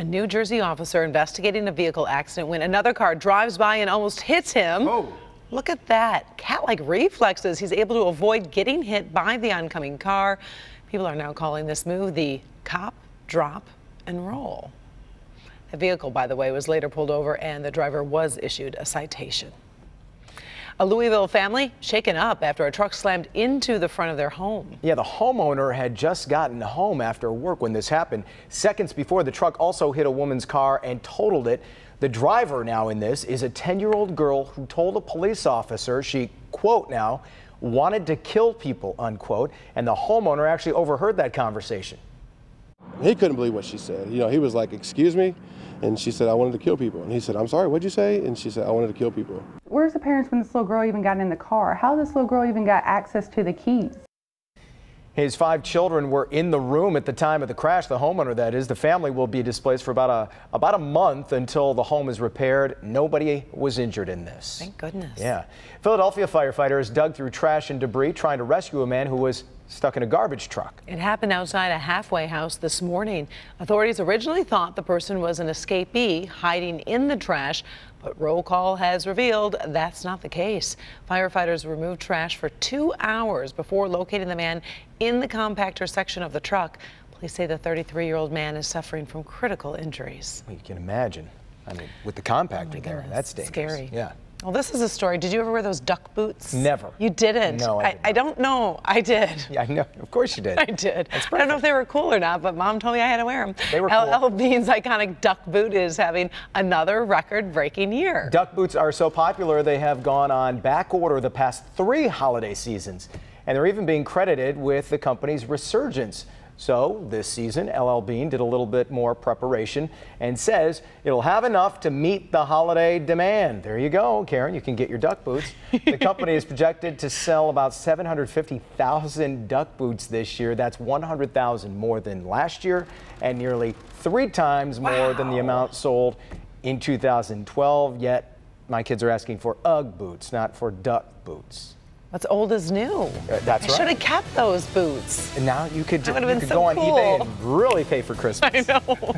A New Jersey officer investigating a vehicle accident when another car drives by and almost hits him. Oh. Look at that. Cat like reflexes. He's able to avoid getting hit by the oncoming car. People are now calling this move the cop, drop, and roll. The vehicle, by the way, was later pulled over and the driver was issued a citation. A Louisville family shaken up after a truck slammed into the front of their home. Yeah, the homeowner had just gotten home after work when this happened. Seconds before, the truck also hit a woman's car and totaled it. The driver now in this is a 10-year-old girl who told a police officer she, quote now, wanted to kill people, unquote, and the homeowner actually overheard that conversation. He couldn't believe what she said. You know, he was like, excuse me? And she said, I wanted to kill people. And he said, I'm sorry, what'd you say? And she said, I wanted to kill people. Where's the parents when this little girl even got in the car? How this little girl even got access to the keys? His five children were in the room at the time of the crash, the homeowner that is. The family will be displaced for about a about a month until the home is repaired. Nobody was injured in this. Thank goodness. Yeah. Philadelphia firefighters dug through trash and debris trying to rescue a man who was stuck in a garbage truck. It happened outside a halfway house this morning. Authorities originally thought the person was an escapee hiding in the trash, but roll call has revealed that's not the case. Firefighters removed trash for two hours before locating the man in the compactor section of the truck. Police say the 33-year-old man is suffering from critical injuries. Well, you can imagine. I mean, with the compactor Oh there, that's dangerous. scary. Yeah. Well, this is a story. Did you ever wear those duck boots? Never. You didn't? No, I I, did I don't know. I did. Yeah, I know. Of course you did. I did. That's I don't know if they were cool or not, but mom told me I had to wear them. They were cool. LL Bean's iconic duck boot is having another record-breaking year. Duck boots are so popular they have gone on back order the past three holiday seasons, and they're even being credited with the company's resurgence. So this season, LL Bean did a little bit more preparation and says it'll have enough to meet the holiday demand. There you go, Karen. You can get your duck boots. The company is projected to sell about 750,000 duck boots this year. That's 100,000 more than last year and nearly three times more than the amount sold in 2012. Yet my kids are asking for UGG boots, not for duck boots. What's old is new. Uh, that's I right. should have kept those boots. And now you could, you could so go on eBay and really pay for Christmas. I know.